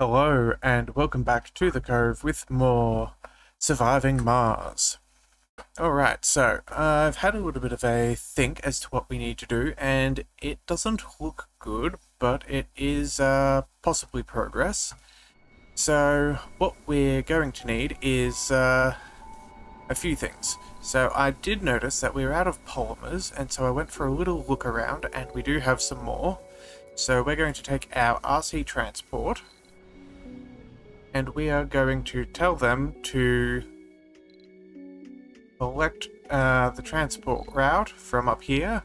Hello, and welcome back to the Cove with more Surviving Mars. Alright, so I've had a little bit of a think as to what we need to do, and it doesn't look good, but it is uh, possibly progress. So what we're going to need is uh, a few things. So I did notice that we are out of polymers, and so I went for a little look around, and we do have some more. So we're going to take our RC transport, and we are going to tell them to select uh, the transport route from up here,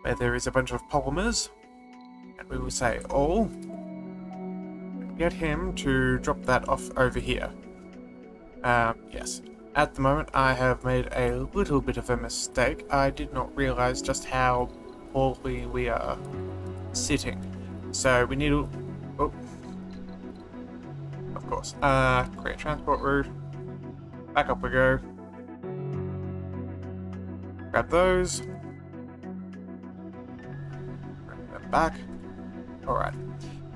where there is a bunch of polymers, and we will say all. Get him to drop that off over here. Um, yes. At the moment, I have made a little bit of a mistake. I did not realize just how poorly we are sitting. So we need to... Of course. Uh, create transport route. Back up we go. Grab those. Bring them back. Alright.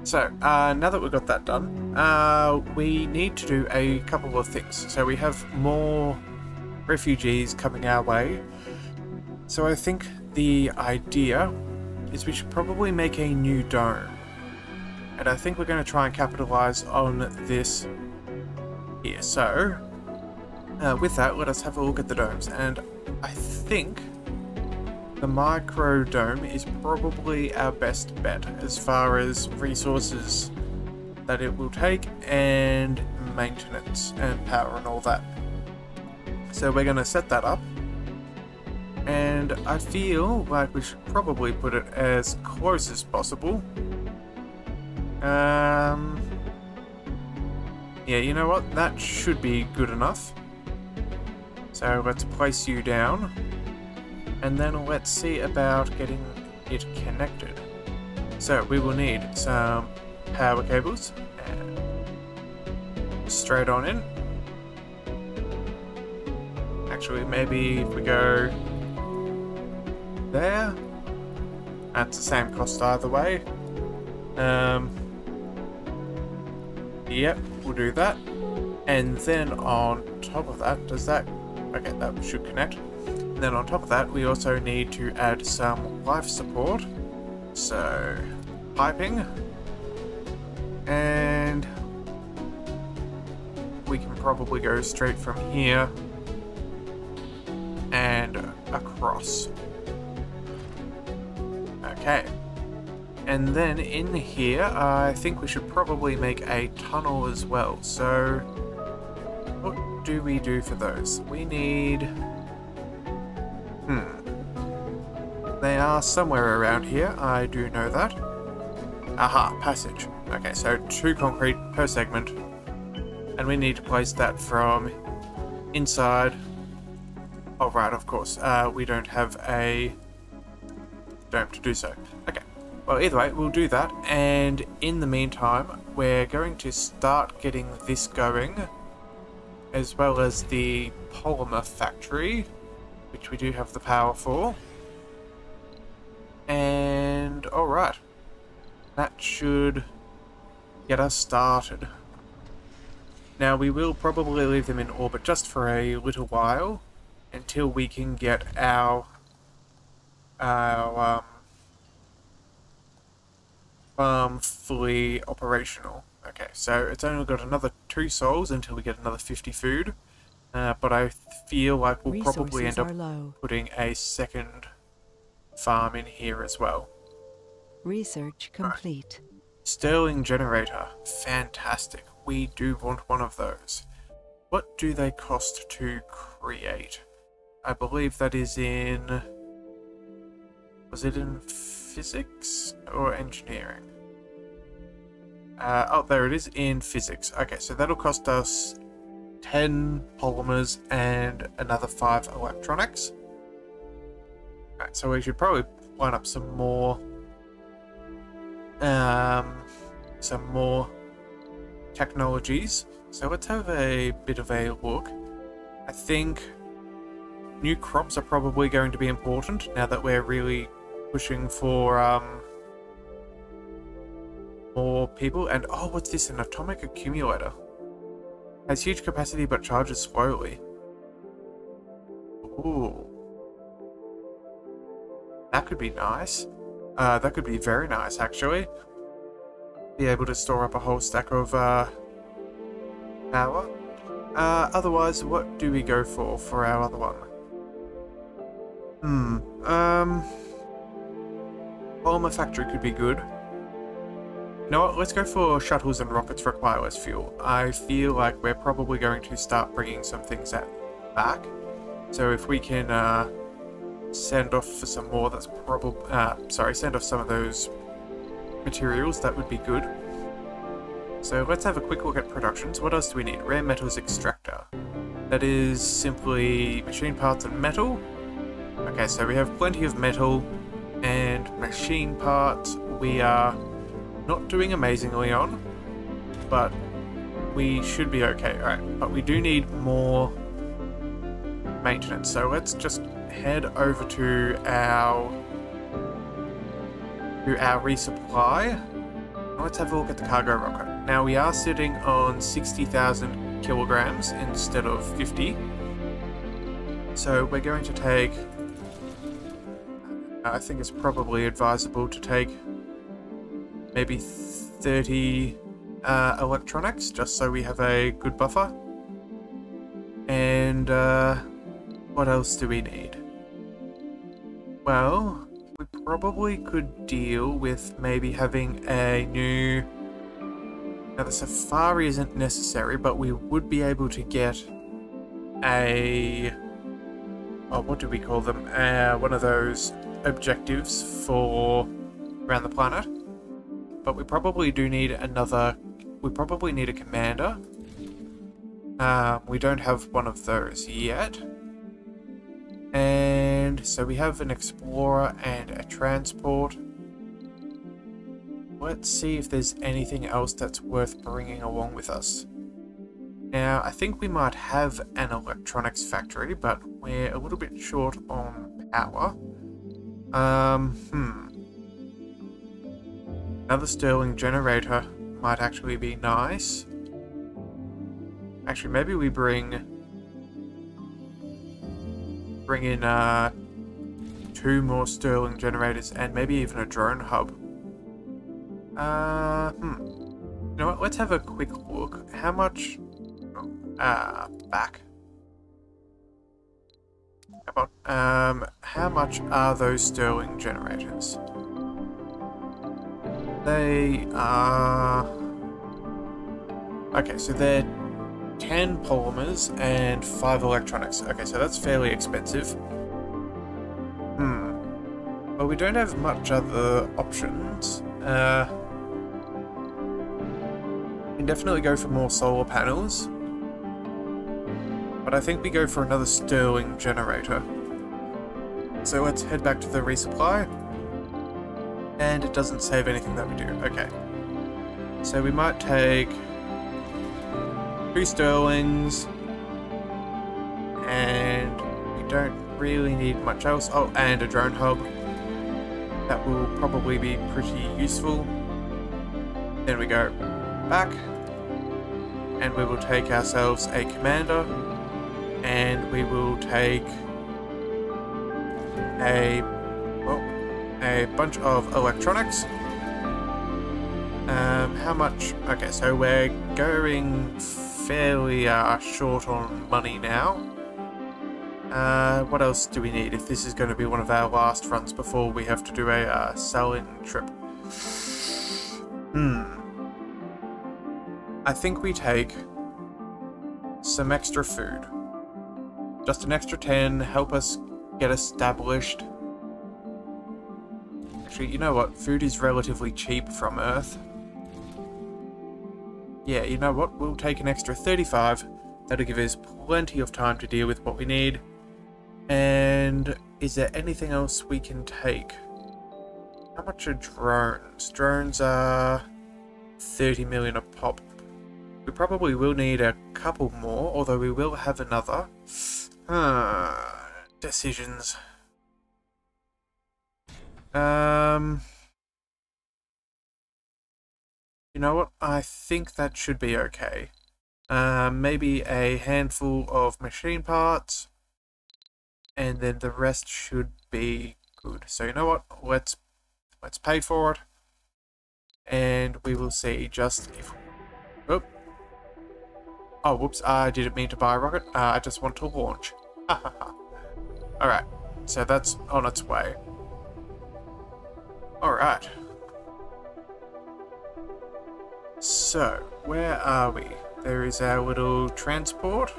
So, uh, now that we've got that done, uh, we need to do a couple of things. So we have more refugees coming our way. So I think the idea is we should probably make a new dome. And I think we're going to try and capitalize on this here. So, uh, with that, let us have a look at the domes. And I think the micro dome is probably our best bet as far as resources that it will take and maintenance and power and all that. So we're going to set that up. And I feel like we should probably put it as close as possible. Um, yeah, you know what? That should be good enough. So let's place you down. And then let's see about getting it connected. So we will need some power cables. straight on in. Actually, maybe if we go there. That's the same cost either way. Um, yep, we'll do that. And then on top of that, does that... Okay, that should connect. And then on top of that, we also need to add some life support. So, piping. And we can probably go straight from here and across. Okay. And then in here, I think we should probably make a tunnel as well. So, what do we do for those? We need... Hmm. They are somewhere around here, I do know that. Aha, passage. Okay, so two concrete per segment. And we need to place that from inside. Oh, right, of course. Uh, we don't have a dome to do so. Well, either way, we'll do that. And in the meantime, we're going to start getting this going. As well as the polymer factory. Which we do have the power for. And, alright. That should get us started. Now, we will probably leave them in orbit just for a little while. Until we can get our our um, farm fully operational. Okay, so it's only got another two sols until we get another 50 food. Uh, but I feel like we'll Resources probably end up low. putting a second farm in here as well. Research complete. Stirling generator. Fantastic. We do want one of those. What do they cost to create? I believe that is in... Was it in physics or engineering? Uh, oh, there it is, in physics. Okay, so that'll cost us 10 polymers and another 5 electronics. Right, so we should probably line up some more... Um, some more technologies. So let's have a bit of a look. I think new crops are probably going to be important now that we're really pushing for um, more people. And oh, what's this? An atomic accumulator. Has huge capacity but charges slowly. Ooh. That could be nice. Uh, that could be very nice, actually. Be able to store up a whole stack of uh, power. Uh, otherwise, what do we go for for our other one? Hmm. Um. Polymer factory could be good. Know what? Let's go for shuttles and rockets require less fuel. I feel like we're probably going to start bringing some things at back. So if we can uh, send off for some more, that's probably uh, sorry, send off some of those materials. That would be good. So let's have a quick look at productions. What else do we need? Rare metals extractor. That is simply machine parts and metal. Okay, so we have plenty of metal and machine parts. We are not doing amazingly on, but we should be okay. Alright, but we do need more maintenance. So let's just head over to our to our resupply. Let's have a look at the cargo rocket. Now we are sitting on 60,000 kilograms instead of 50. So we're going to take... I think it's probably advisable to take maybe 30 uh, electronics, just so we have a good buffer. And uh, what else do we need? Well, we probably could deal with maybe having a new... Now the Safari isn't necessary, but we would be able to get a... Oh, what do we call them? Uh, one of those objectives for around the planet. But we probably do need another... We probably need a commander. Um, we don't have one of those yet. And so we have an explorer and a transport. Let's see if there's anything else that's worth bringing along with us. Now, I think we might have an electronics factory, but we're a little bit short on power. Um, hmm. Another Stirling generator might actually be nice. Actually, maybe we bring bring in uh, two more Stirling generators and maybe even a drone hub. Uh, hmm. You know what? Let's have a quick look. How much? Uh, back. About um, how much are those Stirling generators? They are. Okay, so they're 10 polymers and 5 electronics. Okay, so that's fairly expensive. Hmm. Well, we don't have much other options. Uh, we can definitely go for more solar panels. But I think we go for another Stirling generator. So let's head back to the resupply. And it doesn't save anything that we do. Okay. So we might take two Stirlings, and we don't really need much else. Oh, and a drone hub. That will probably be pretty useful. Then we go back, and we will take ourselves a commander, and we will take a a bunch of electronics. Um, how much? Okay, so we're going fairly uh, short on money now. Uh, what else do we need if this is going to be one of our last runs before we have to do a uh, selling trip? Hmm. I think we take some extra food. Just an extra 10, help us get established. Actually, you know what? Food is relatively cheap from Earth yeah, you know what? We'll take an extra 35. That'll give us plenty of time to deal with what we need. And is there anything else we can take? How much are drones? Drones are 30 million a pop. We probably will need a couple more, although we will have another. Ah, decisions. Um... You know what? I think that should be okay. Uh, maybe a handful of machine parts, and then the rest should be good. So you know what? Let's let's pay for it, and we will see just if. Oh, oh whoops! I didn't mean to buy a rocket. Uh, I just want to launch. All right, so that's on its way. All right. So, where are we? There is our little transport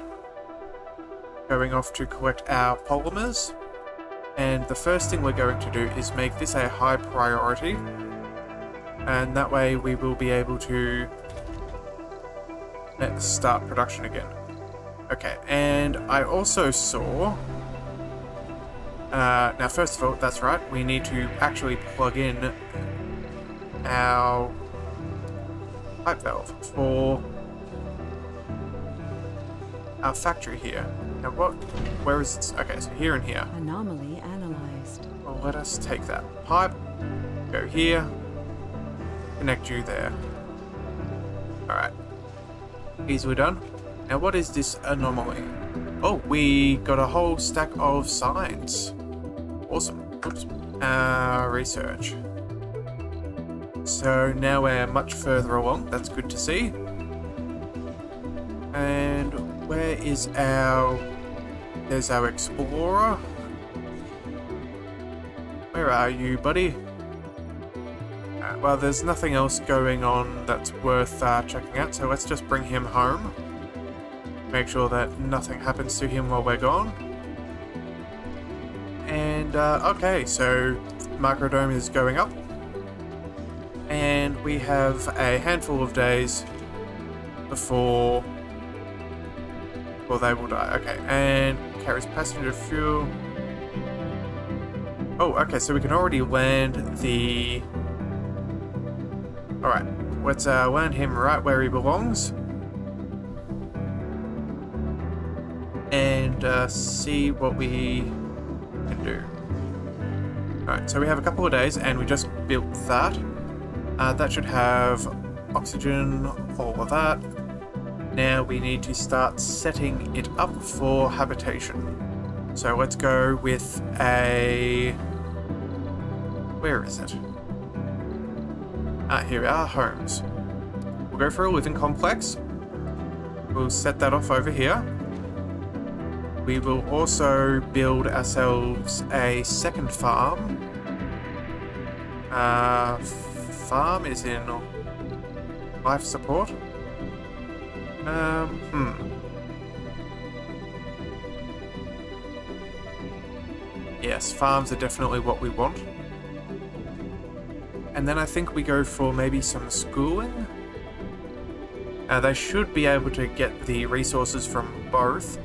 going off to collect our polymers. And the first thing we're going to do is make this a high priority. And that way we will be able to let's start production again. Okay, and I also saw... Uh, now first of all, that's right, we need to actually plug in our pipe valve for our factory here. Now what, where is it? Okay, so here and here. Anomaly analyzed. Well, let us take that pipe, go here, connect you there. Alright. Easily done. Now what is this anomaly? Oh, we got a whole stack of signs. Awesome. Oops. Uh, research. So now we're much further along. That's good to see. And where is our... There's our explorer. Where are you, buddy? Uh, well, there's nothing else going on that's worth uh, checking out, so let's just bring him home. Make sure that nothing happens to him while we're gone. And, uh, okay, so Microdome is going up. And we have a handful of days before well, they will die. Okay, and carries passenger fuel. Oh, okay, so we can already land the... Alright, let's uh, land him right where he belongs. And uh, see what we. Alright, so we have a couple of days, and we just built that. Uh, that should have oxygen, all of that. Now we need to start setting it up for habitation. So let's go with a... Where is it? Ah, here we are, homes. We'll go for a living complex. We'll set that off over here. We will also build ourselves a second farm. Uh, farm is in life support. Um, hmm. Yes, farms are definitely what we want. And then I think we go for maybe some schooling. Uh, they should be able to get the resources from both.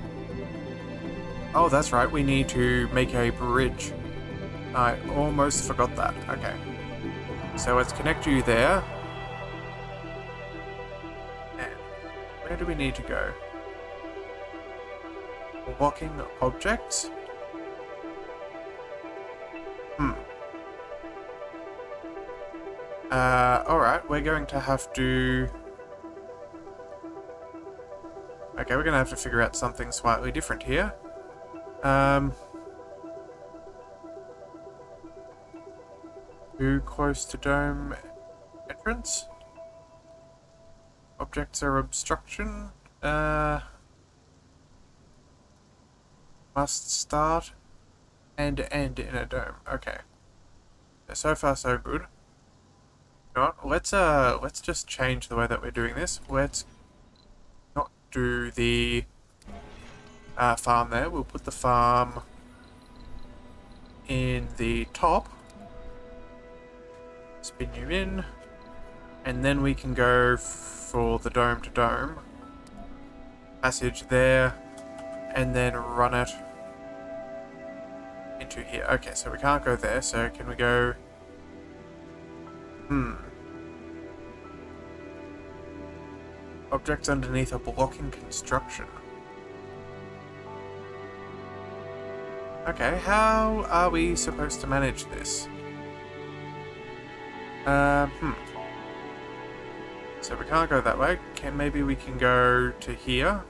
Oh, that's right, we need to make a bridge. I almost forgot that. Okay. So let's connect you there. And Where do we need to go? Walking objects? Hmm. Uh, alright, we're going to have to... Okay, we're going to have to figure out something slightly different here. Um... Too close to dome entrance? Objects are obstruction. Uh, must start and end in a dome. Okay. So far so good. Know let's uh let's just change the way that we're doing this. Let's not do the uh, farm there. We'll put the farm in the top. Spin you in. And then we can go for the dome to dome. Passage there, and then run it into here. Okay, so we can't go there, so can we go... Hmm. Objects underneath are blocking construction. Okay, how are we supposed to manage this? Um, hmm. so we can't go that way. Can maybe we can go to here.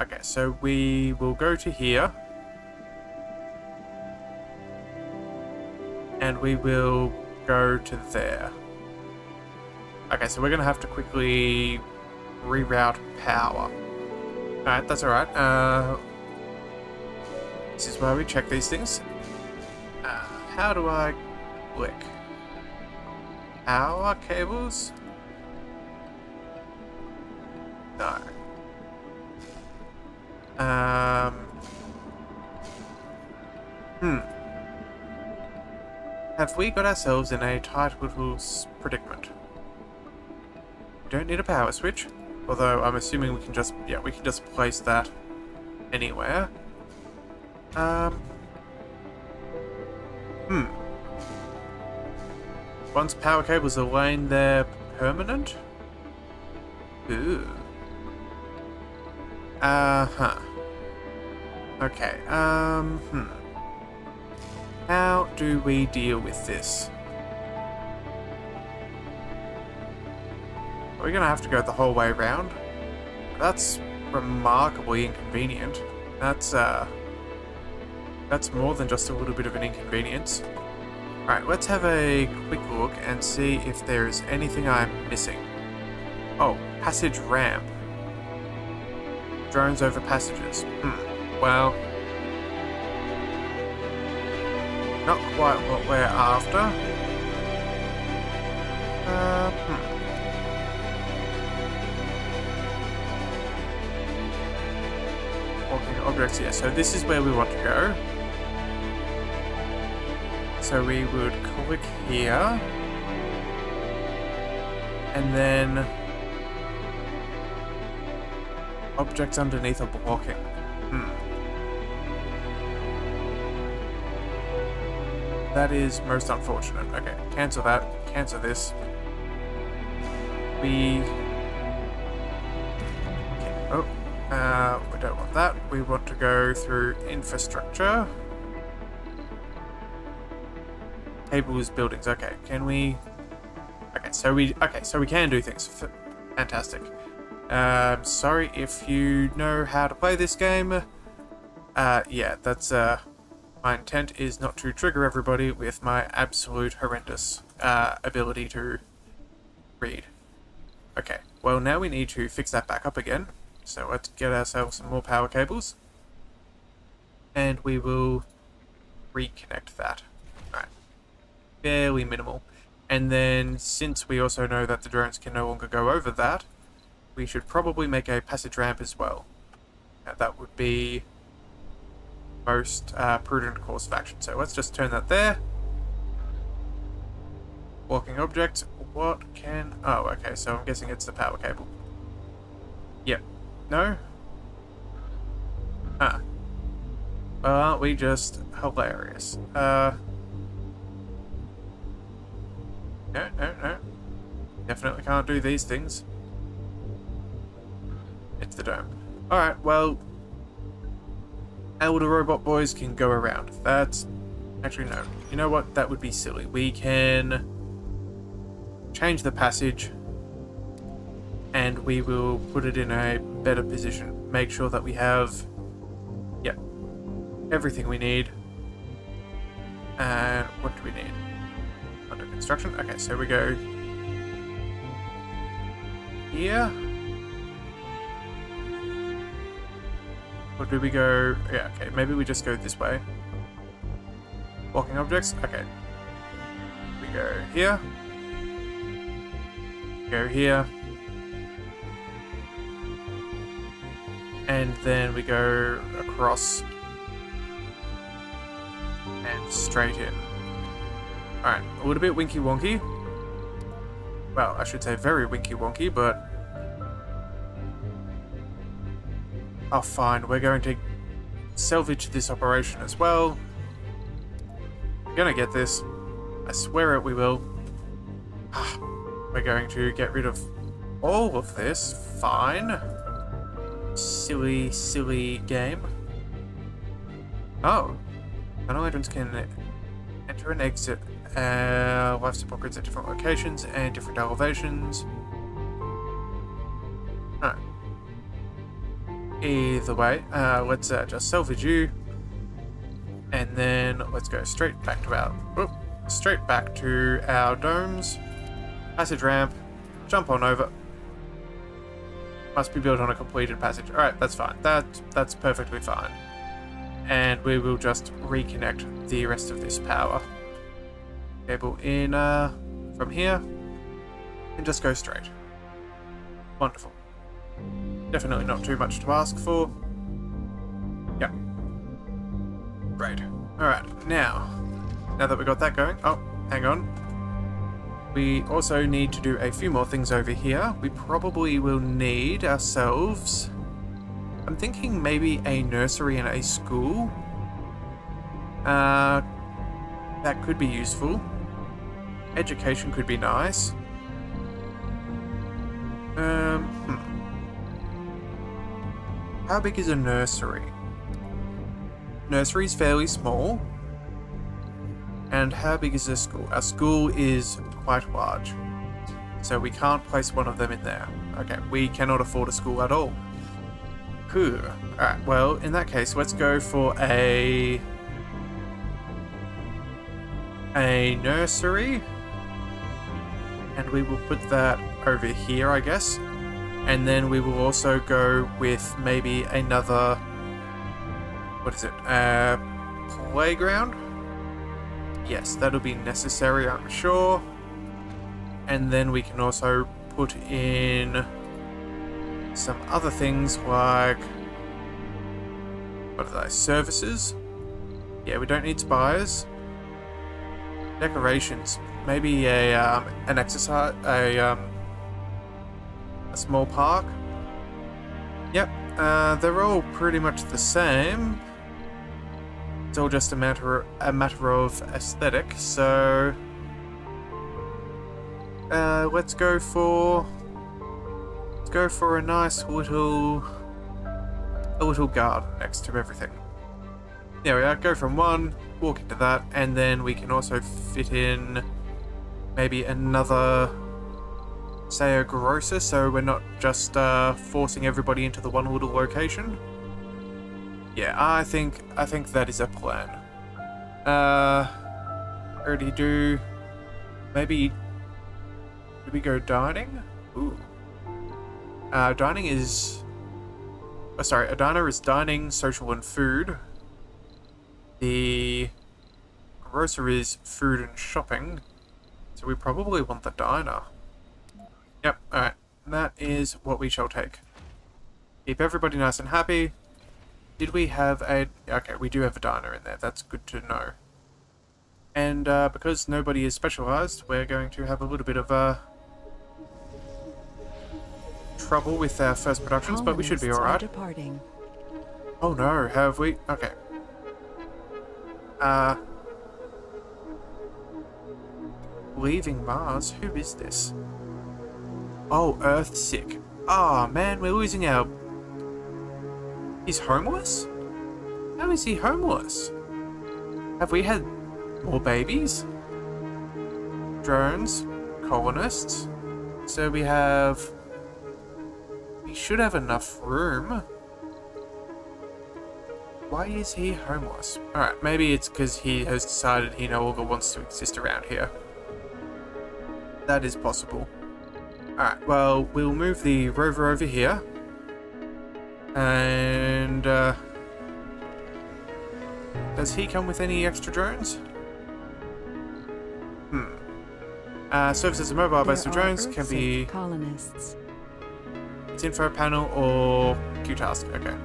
Okay, so we will go to here. And we will go to there. Okay, so we're going to have to quickly reroute power. Alright, that's alright. Uh, this is where we check these things. Uh, how do I click? Power cables? No. Um. Hmm. Have we got ourselves in a tight little predicament? We don't need a power switch, although I'm assuming we can just, yeah, we can just place that anywhere. Um. Hmm. Once power cables are laying there permanent? Ooh. Uh-huh. Okay, um, hmm. How do we deal with this? Are we gonna have to go the whole way around? That's remarkably inconvenient. That's, uh... That's more than just a little bit of an inconvenience. Alright, let's have a quick look and see if there's anything I'm missing. Oh, passage ramp. Drones over passages. Hmm. Well... Not quite what we're after. Uh, hmm. Walking objects, yeah, so this is where we want to go. So we would click here. And then objects underneath are blocking. Hmm. That is most unfortunate. Okay, cancel that. Cancel this. We... Okay. Oh, uh, we don't want that. We want to go through infrastructure. Cables, buildings. Okay, can we... Okay, so we... Okay, so we can do things. Fantastic. Um, sorry if you know how to play this game. Uh, yeah, that's, uh, my intent is not to trigger everybody with my absolute horrendous, uh, ability to read. Okay, well now we need to fix that back up again. So let's get ourselves some more power cables. And we will reconnect that. Fairly minimal. And then, since we also know that the drones can no longer go over that, we should probably make a passage ramp as well. That would be most uh, prudent course of action. So let's just turn that there. Walking object. What can... Oh, okay, so I'm guessing it's the power cable. Yep. No? Ah. Well, aren't we just hilarious? Uh... Definitely can't do these things. It's the dome. Alright, well... Elder Robot Boys can go around. That's... Actually, no. You know what? That would be silly. We can... Change the passage. And we will put it in a better position. Make sure that we have... Yep. Everything we need. And what do we need? Under construction? Okay, so we go... Here. Or do we go... Yeah, okay, maybe we just go this way. Walking objects? Okay. We go here. Go here. And then we go across. And straight in. Alright, a little bit winky wonky. Well, I should say very winky wonky, but Oh, fine. We're going to salvage this operation as well. We're gonna get this. I swear it, we will. We're going to get rid of all of this. Fine. Silly, silly game. Oh. Tunnel entrance can enter and exit uh, life support grids at different locations and different elevations. Either way, uh, let's uh, just salvage you. And then let's go straight back to our... Whoop, straight back to our domes. Passage ramp. Jump on over. Must be built on a completed passage. Alright, that's fine. That, that's perfectly fine. And we will just reconnect the rest of this power. Cable in uh, from here. And just go straight. Wonderful. Definitely not too much to ask for. Yep. Great. Alright, now, now that we've got that going, oh, hang on. We also need to do a few more things over here. We probably will need ourselves... I'm thinking maybe a nursery and a school. Uh, that could be useful. Education could be nice. Um, hmm. How big is a nursery? Nursery is fairly small. And how big is a school? Our school is quite large. So we can't place one of them in there. Okay, we cannot afford a school at all. Cool. Alright, well, in that case, let's go for a... a nursery. And we will put that over here, I guess. And then we will also go with maybe another... What is it? Uh, playground? Yes, that'll be necessary, I'm sure. And then we can also put in some other things like... What are they? Services? Yeah, we don't need spires. Decorations. Maybe a um, an exercise, a um, small park. Yep, uh, they're all pretty much the same. It's all just a matter a matter of aesthetic. So uh, let's go for let's go for a nice little a little garden next to everything. There we are. Go from one, walk into that, and then we can also fit in maybe another say a grocer so we're not just uh, forcing everybody into the one little location. Yeah, I think I think that is a plan. Uh already do maybe do we go dining? Ooh. Uh dining is oh sorry, a diner is dining, social and food. The grocer is food and shopping. So we probably want the diner. Yep, alright. That is what we shall take. Keep everybody nice and happy. Did we have a... Okay, we do have a diner in there. That's good to know. And uh, because nobody is specialized, we're going to have a little bit of uh, trouble with our first productions, but we should be alright. Departing. Oh no, have we? Okay. Uh, leaving Mars? Who is this? Oh, Earthsick. Ah, oh, man, we're losing our... He's homeless? How is he homeless? Have we had more babies? Drones? Colonists? So we have... We should have enough room. Why is he homeless? Alright, maybe it's because he has decided he no longer wants to exist around here. That is possible. Alright, well, we'll move the rover over here. And, uh... Does he come with any extra drones? Hmm. Uh, services of mobile base of drones can be... colonists. It's info panel or Q-task, okay.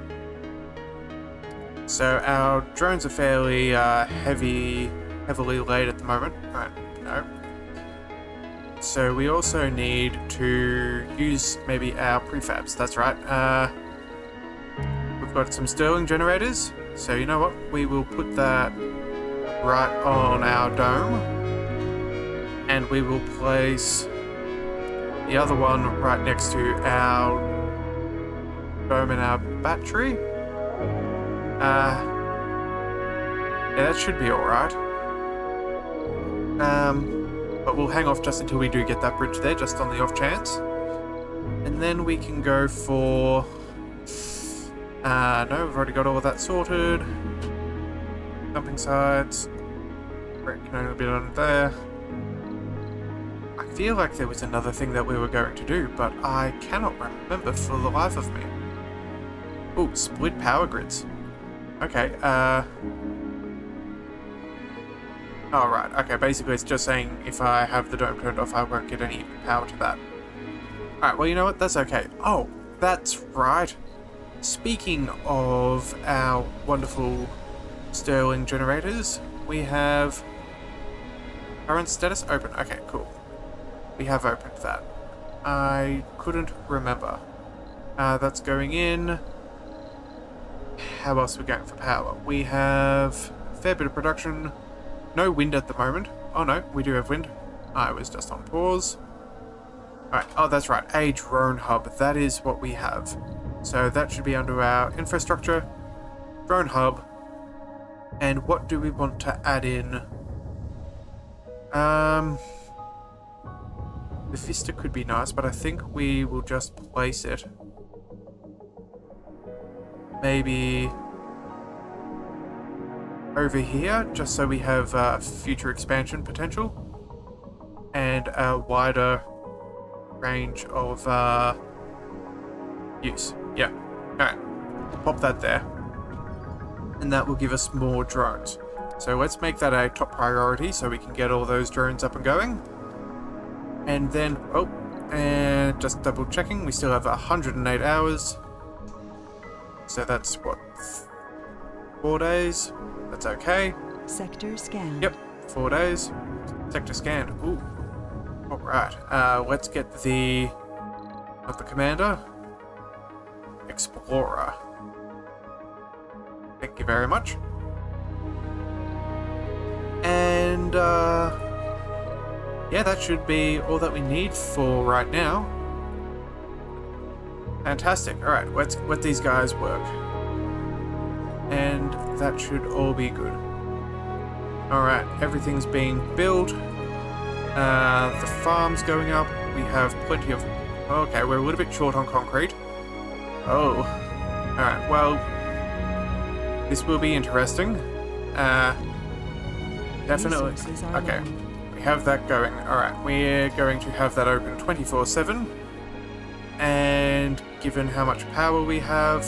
So our drones are fairly uh, heavy, heavily laid at the moment. Right, no. So we also need to use maybe our prefabs, that's right. Uh, we've got some Stirling generators, so you know what? We will put that right on our dome. And we will place the other one right next to our dome and our battery. Uh, yeah, that should be alright. Um, but we'll hang off just until we do get that bridge there, just on the off chance. And then we can go for... Uh, no, we've already got all of that sorted. Dumping. Brake can only be done there. I feel like there was another thing that we were going to do, but I cannot remember for the life of me. Oh, split power grids. Okay, uh... Oh, right. Okay, basically it's just saying if I have the dome turned off, I won't get any power to that. Alright, well, you know what? That's okay. Oh, that's right. Speaking of our wonderful Stirling generators, we have current status open. Okay, cool. We have opened that. I couldn't remember. Uh, that's going in. How else are we going for power? We have a fair bit of production. No wind at the moment. Oh no, we do have wind. I was just on pause. Alright, oh that's right, a drone hub. That is what we have. So that should be under our infrastructure. Drone hub. And what do we want to add in? Um, the Vista could be nice, but I think we will just place it. Maybe over here, just so we have uh, future expansion potential and a wider range of uh, use. Yeah. Alright. Pop that there. And that will give us more drones. So let's make that a top priority so we can get all those drones up and going. And then, oh, and just double checking, we still have 108 hours. So that's what, four days? That's okay. Sector scan. Yep, four days. Sector scanned. Ooh. Alright, uh, let's get the, not the commander, Explorer. Thank you very much. And, uh, yeah, that should be all that we need for right now. Fantastic. Alright, let's let these guys work. And that should all be good. Alright, everything's being built. Uh, the farm's going up. We have plenty of... Okay, we're a little bit short on concrete. Oh. Alright, well... This will be interesting. Uh, definitely. Okay. We have that going. Alright, we're going to have that open 24-7. And given how much power we have,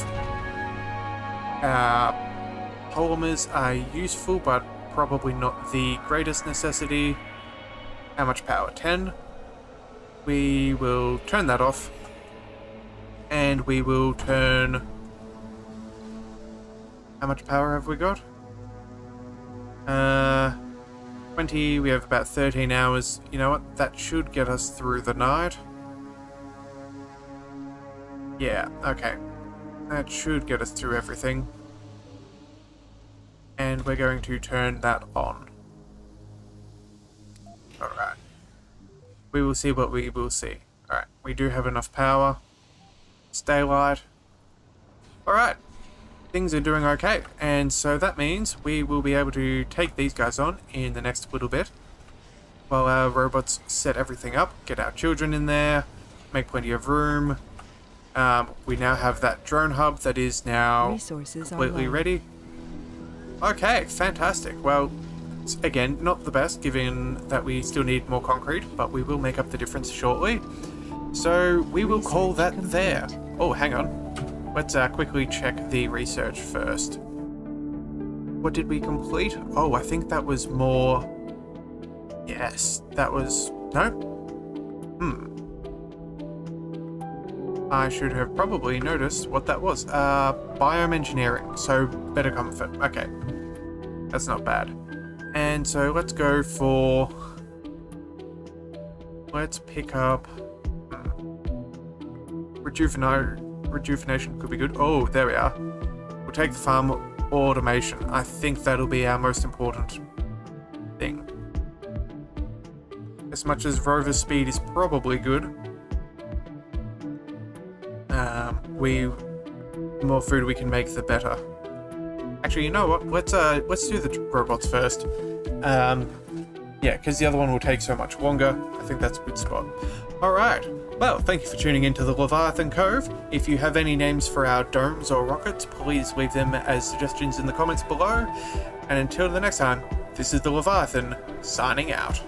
uh, polymers are useful, but probably not the greatest necessity. How much power? 10. We will turn that off. And we will turn... How much power have we got? Uh... 20, we have about 13 hours. You know what? That should get us through the night. Yeah, okay. That should get us through everything. And we're going to turn that on. Alright. We will see what we will see. Alright, we do have enough power. It's daylight. Alright. Things are doing okay. And so that means we will be able to take these guys on in the next little bit. While our robots set everything up, get our children in there, make plenty of room. Um, we now have that drone hub that is now Resources are completely low. ready. Okay, fantastic. Well, again, not the best given that we still need more concrete, but we will make up the difference shortly. So we will call Research that there. Oh, hang on. Let's uh, quickly check the research first. What did we complete? Oh, I think that was more... Yes, that was... No? Hmm. I should have probably noticed what that was. Uh, biome engineering, so better comfort. Okay. That's not bad. And so let's go for... Let's pick up... hmm. Rejuvenate, rejuvenation could be good. Oh, there we are. We'll take the farm automation. I think that'll be our most important thing. As much as rover speed is probably good, um, we the more food we can make, the better. Actually, you know what? Let's uh, let's do the robots first. Um, yeah, because the other one will take so much longer. I think that's a good spot. All right. Well, thank you for tuning into the Leviathan Cove. If you have any names for our domes or rockets, please leave them as suggestions in the comments below. And until the next time, this is the Leviathan signing out.